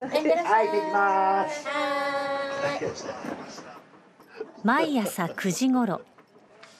はい、できます。毎朝9時ごろ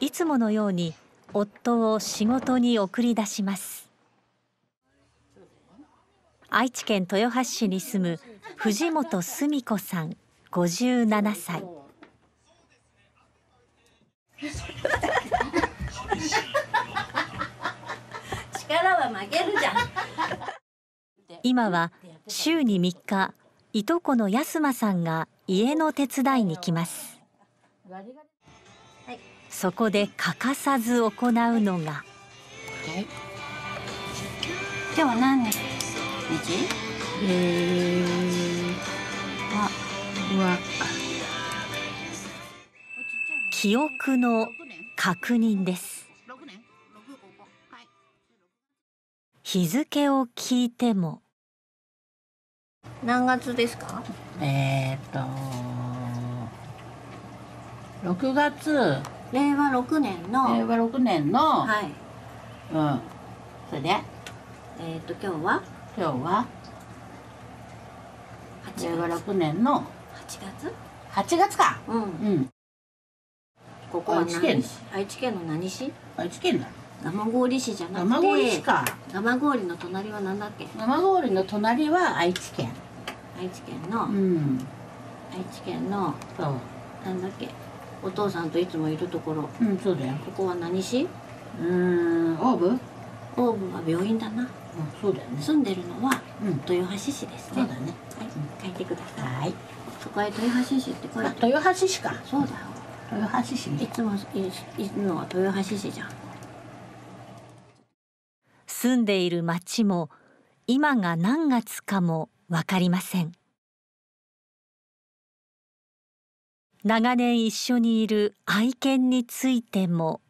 いつものように夫を仕事に送り出します。愛知県豊橋市に住む藤本澄子さん57歳力は負けるじゃん。今は週に3日いとこの安間さんが家の手伝いに来ます。そこで欠かさず行うのが。今日は何日？えー、わ、記憶の確認です日付を聞いても何月ですか？えー、っと、六月、令和六年の。令和六年の、はい。うん。それで、えっ、と今日は？今日は？八令和月。六年の八月？八月か。うん。うん。ここは愛知県？愛知県の何市？愛知県だ。蒲郡市じゃなくて。蒲郡市か。蒲郡の隣は何だっけ？蒲郡の隣は愛知県。愛知県の、うん。愛知県のそう。なんだっけ？お父さんといつもいるところ。うん、そうだよ。ここは何市？うーん、オーブ？うん、オーブは病院だな。そうだよね。住んでるのはうん。豊橋市ですね。そうだね。はい、書いてください。はい。そこへ豊橋市って書いあて。豊橋市か。そうだよ。豊橋市ね。いつもいいるのは豊橋市じゃん。住んでいる町も今が何月かもわかりません長年一緒にいる愛犬についても。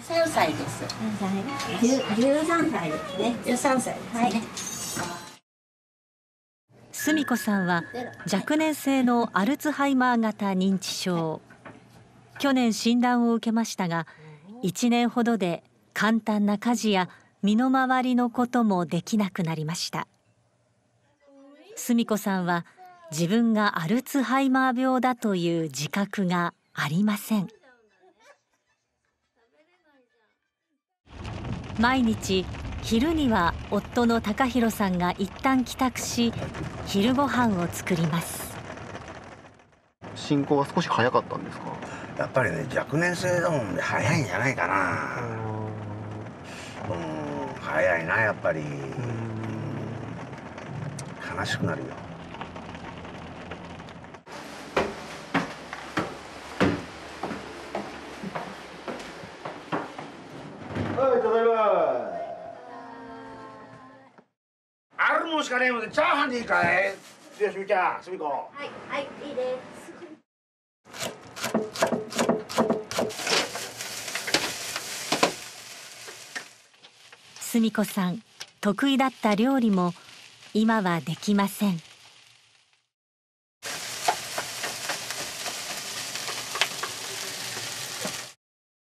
三歳です。十十三歳ですね。十三歳ですね。澄子さんは若年性のアルツハイマー型認知症去年診断を受けましたが1年ほどで簡単な家事や身の回りのこともできなくなりました。澄子さんは自分がアルツハイマー病だという自覚がありません。毎日昼には夫の高弘さんが一旦帰宅し昼ご飯を作ります。進行は少し早かったんですか？やっぱりね若年性だもんで早いんじゃないかな。うん早いなやっぱり。悲しくなるよ。はいただいまあるもんしかねえもんでチャーハンでいいかい。よしみちゃんすみこはいはいいいです。澄子さん得意だった料理も今はできません。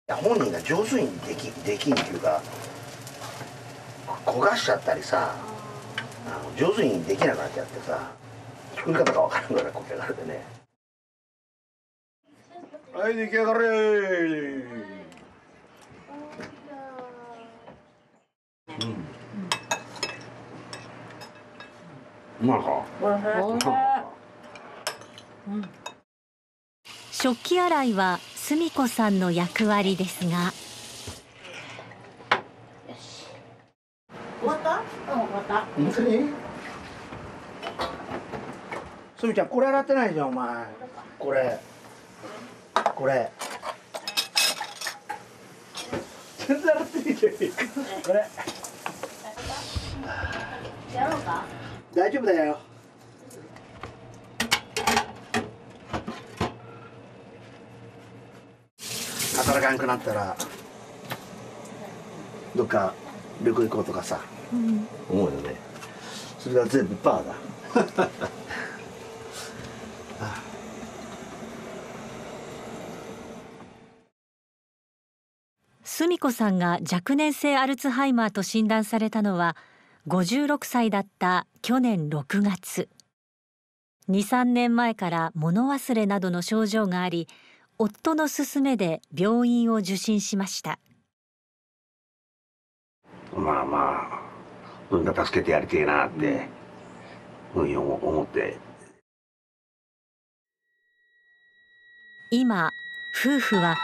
本人が上手にできできんっていうか焦がしちゃったりさあの上手にできなくなっちゃってさ作り方が分からんぐらいこけがるでね。はい出来上がりうん。うまいか。食器洗いは澄子さんの役割ですが。終わった？本当に？すみちゃんこれ洗ってないじゃんお前。これ。これ。全然洗ってないじゃんこれやろうか？大丈夫だよ。働かなくなったらどっか旅行行こうとかさ、思うよね。それが全部パーだ。澄美子さんが若年性アルツハイマーと診断されたのは56歳だった去年6月。23年前から物忘れなどの症状があり夫の勧めで病院を受診しました。まあまあうんか助けてやりてえなって思って。今夫婦は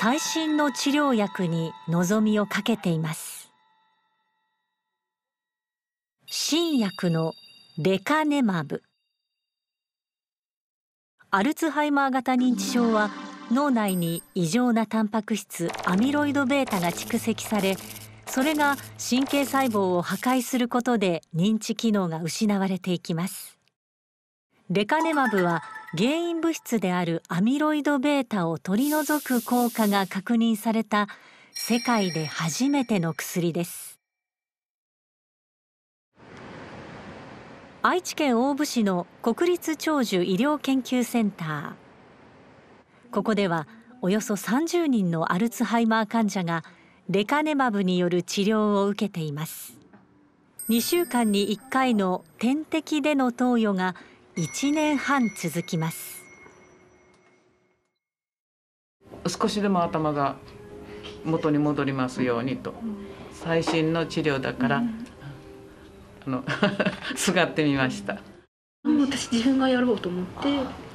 最新の治療薬に望みをかけています新薬のレカネマブ。アルツハイマー型認知症は脳内に異常なタンパク質アミロイド β が蓄積されそれが神経細胞を破壊することで認知機能が失われていきます。レカネマブは原因物質であるアミロイド β を取り除く効果が確認された世界で初めての薬です。愛知県大府市の国立長寿医療研究センター。ここではおよそ30人のアルツハイマー患者がレカネマブによる治療を受けています。2週間に1回の点滴での投与が1年半続きます。少しでも頭が元に戻りますようにと。最新の治療だから、の すがってみました。私自分がやろうと思って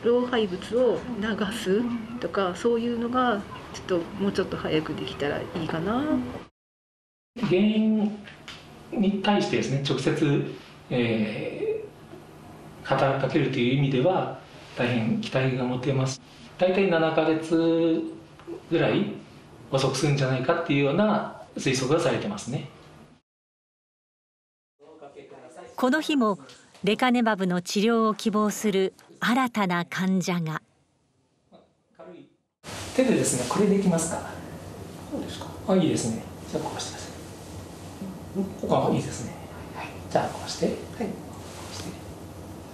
老廃物を流すとかそういうのがちょっともうちょっと早くできたらいいかな。原因に対してですね直接、えー、働きかけるという意味では大変期待が持てます。大体7ヶ月ぐらい遅くするんじゃないかっていうような推測がされてますねこの日もレカネマブの治療を希望する新たな患者が。手でですねこれできますか？そうですか。あいいですね。じゃあこうしてください。ここはいいですね、はい、じゃあこうして。はい。して。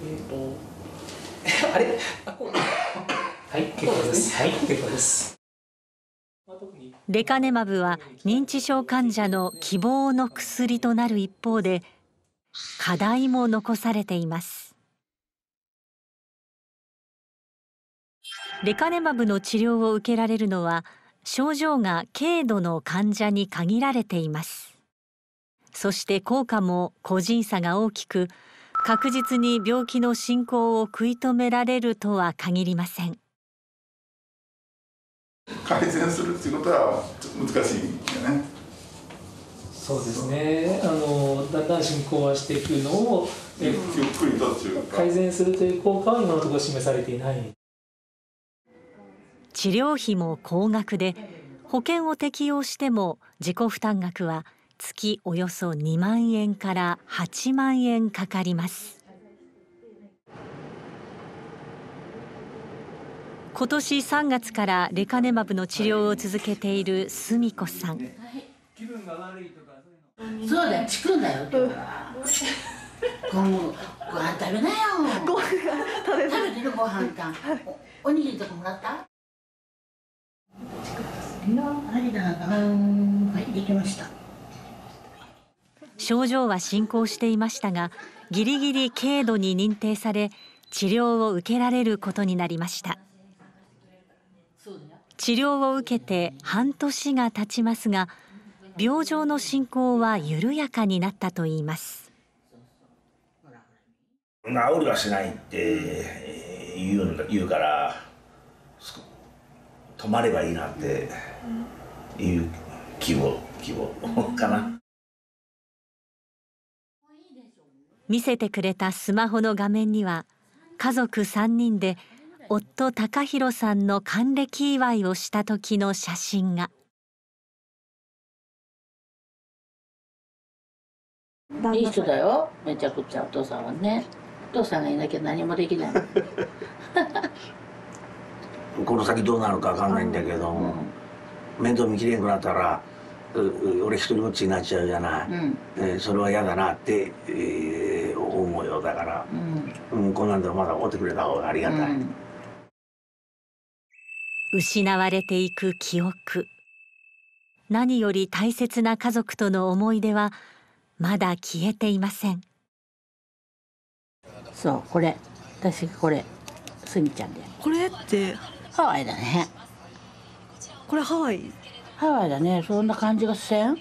えっ、ー、と。あれ？はい結構です。はい結構です。レカネマブは認知症患者の希望の薬となる一方で課題も残されています。レカネマブの治療を受けられるのは症状が軽度の患者に限られています。そして効果も個人差が大きく確実に病気の進行を食い止められるとは限りません。改善するっていうことは難しいよね。そうですね。あの進行はしていくのをゆっくりという改善するという効果は今のところ示されていない治療費も高額で保険を適用しても自己負担額は月およそ2万円から8万円かかります今年3月からレカネマブの治療を続けている澄子さん気分が悪いとそうだよチクんだよ今日は。今後ご飯食べなよ。ご飯食べ食べてるご飯かおにぎりとかもらった？はいだはいできました症状は進行していましたがギリギリ軽度に認定され治療を受けられることになりました。治療を受けて半年が経ちますが病状の進行は緩やかになったといいます。治りはしないって言う言うから止まればいいなっていう希望希望かな。見せてくれたスマホの画面には家族3人で夫高弘さんの還暦祝いをした時の写真がいい人だよ。めちゃくちゃお父さんはね。お父さんがいなきゃ何もできない。この先どうなるか分かんないんだけども、うん、面倒見きれんくなったら俺一人ぼっちになっちゃうじゃない、うん、えー、それは嫌だなって、えー、思うよ。だから、うん、うん、こんなんでもまだおってくれた方がありがたい、失われていく記憶。何より大切な家族との思い出はまだ消えていません。そうこれ。私これすみちゃんでこれって？ハワイだね。これハワイ？ハワイだね。そんな感じがせん？